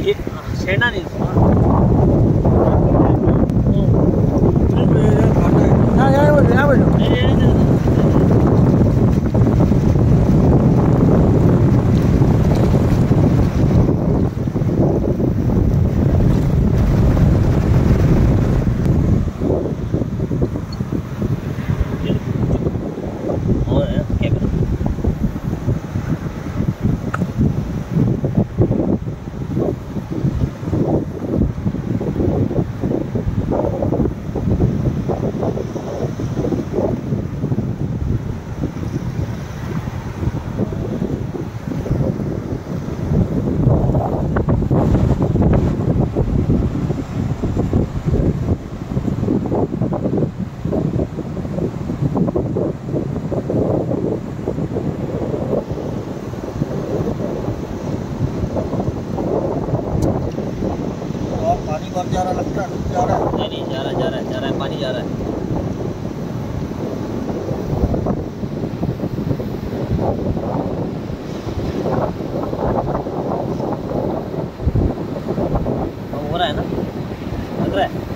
छेड़ना नहीं पानी जा रहा, लगता है, जा रहा है। नहीं जा रहा जा रहा जा रहा है, पानी जा रहा है। हो रहा है ना? लग रहा है?